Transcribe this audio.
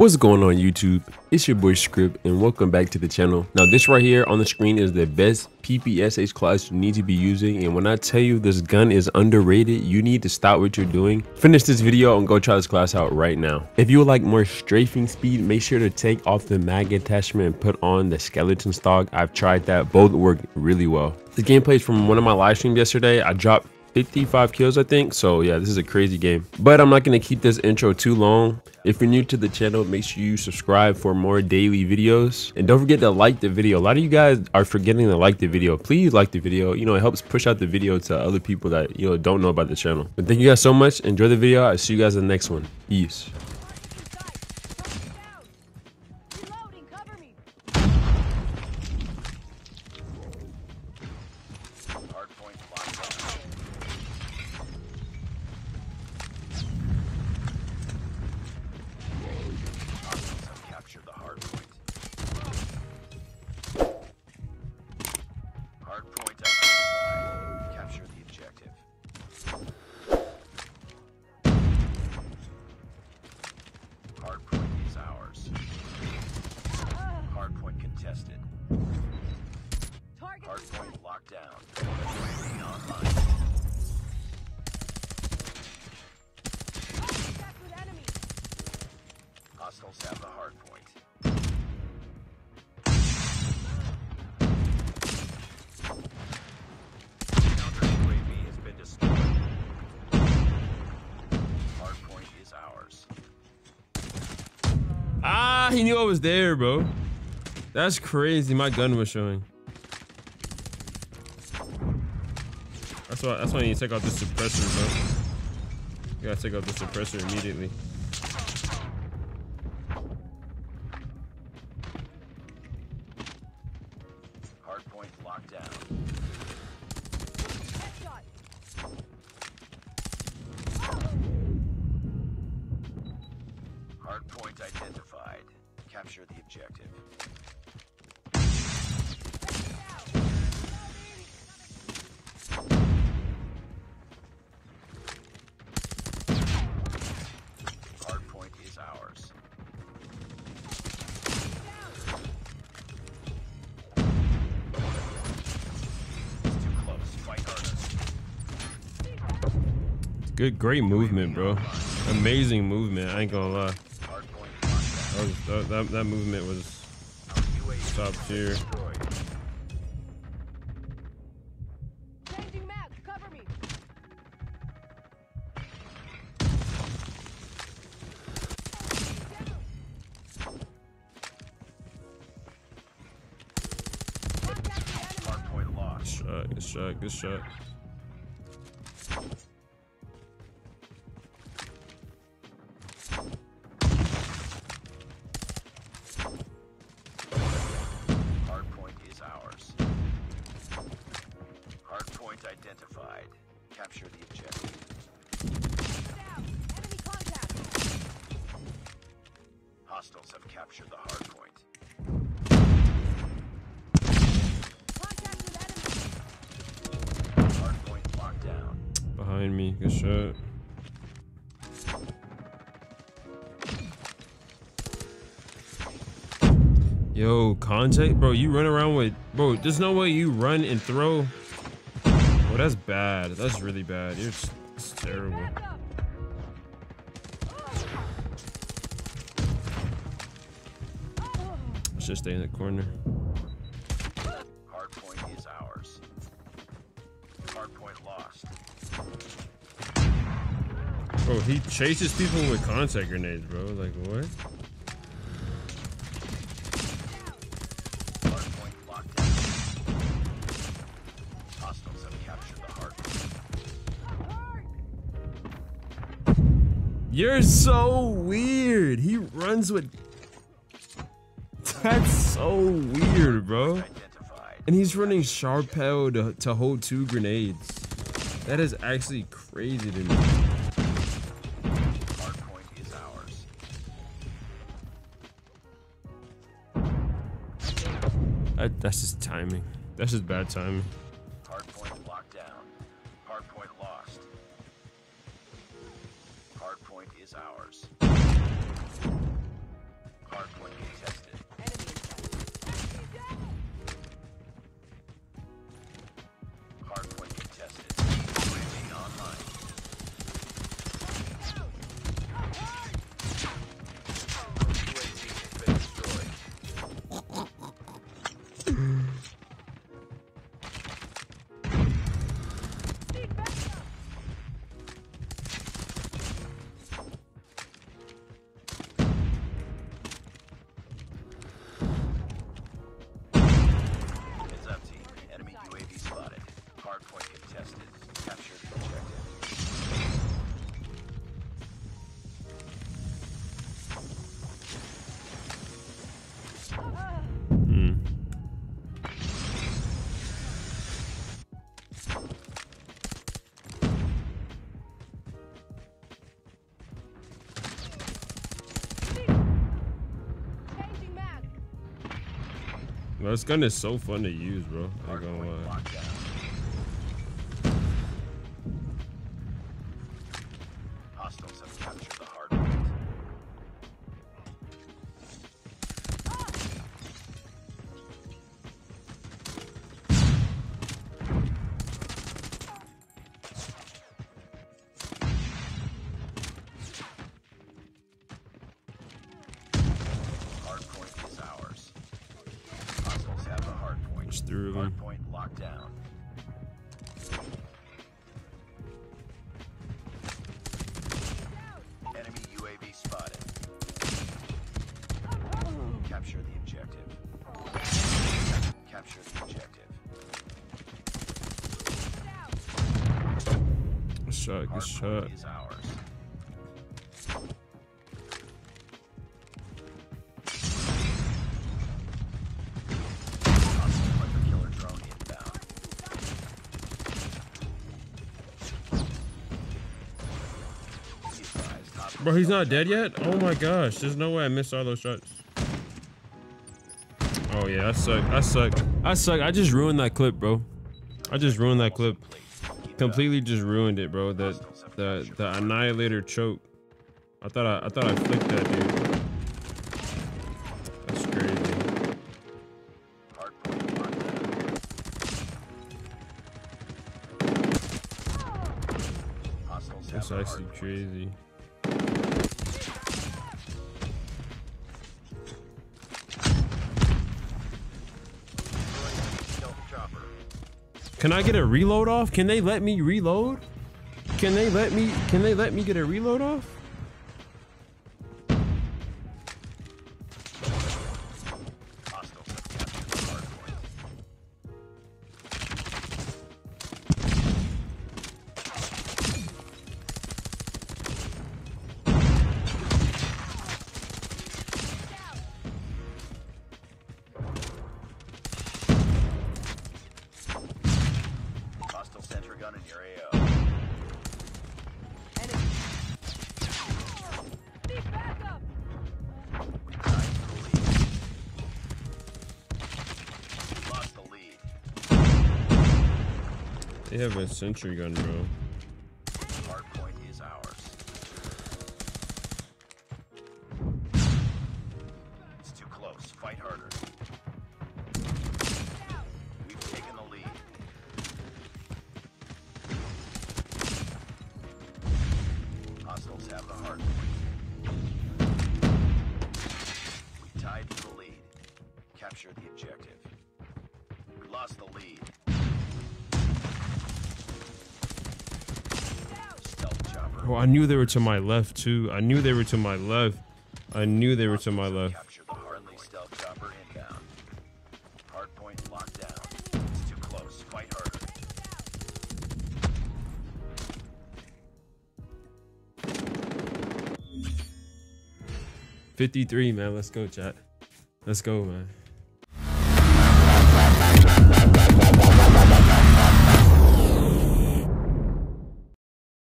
What's going on YouTube? It's your boy Script and welcome back to the channel. Now this right here on the screen is the best PPSH class you need to be using and when I tell you this gun is underrated, you need to stop what you're doing. Finish this video and go try this class out right now. If you would like more strafing speed, make sure to take off the mag attachment and put on the skeleton stock. I've tried that, both work really well. The gameplay is from one of my live streams yesterday. I dropped 55 kills I think. So yeah this is a crazy game. But I'm not gonna keep this intro too long. If you're new to the channel make sure you subscribe for more daily videos. And don't forget to like the video. A lot of you guys are forgetting to like the video. Please like the video. You know it helps push out the video to other people that you know don't know about the channel. But thank you guys so much. Enjoy the video. I'll see you guys in the next one. Peace contested. Target Hardpoint locked down. UAV online. contact with enemy. Hostiles have the hard point. Counter UAV has been destroyed. Hard point is ours. ah he knew I was there bro that's crazy my gun was showing That's why. That's why you need to take out the suppressor, bro. You gotta take out the suppressor immediately. Hard point. Identified. Capture the objective. Good, great movement, bro. Amazing movement. I ain't gonna lie. Hard point locked That, was, that, that, that movement was top tier. destroyed. Cover me. Contact with enemy. Hard point lost. shot. Good shot. Good shot. Identified. Capture the objective. Hostiles have captured the hard point. Contact with enemy. Hard point locked down. Behind me. Good shot. Yo, contact, bro. You run around with, bro. There's no way you run and throw. That's bad. That's really bad. You're just, it's terrible. Let's just stay in the corner. Hard point is ours. Hard point lost. Bro, he chases people with contact grenades, bro. Like what? You're so weird. He runs with. That's so weird, bro. And he's running Shrapnel to, to hold two grenades. That is actually crazy to me. That, that's just timing. That's just bad timing. Hard point locked down. Hard Hardpoint is ours. Hardpoint. This gun is so fun to use, bro. Hard them. point locked down. Enemy UAV spotted. Capture the objective. Capture the objective. Good shot, good shot. Bro, he's not dead yet? Oh my gosh, there's no way I missed all those shots. Oh yeah, I suck. I suck. I suck. I just ruined that clip, bro. I just ruined that clip. Completely just ruined it, bro. The the the annihilator choke. I thought I I thought I flicked that dude. That's crazy. That's actually crazy. Can I get a reload off? Can they let me reload? Can they let me can they let me get a reload off? They have a sentry gun, bro. Hard is ours. It's too close. Fight harder. We've taken the lead. Hostiles have the hard. We tied for the lead. Capture the objective. We lost the lead. Chopper. Oh, I knew they were to my left too. I knew they were to my left. I knew they were to my left. Fifty-three, man. Let's go, chat. Let's go, man.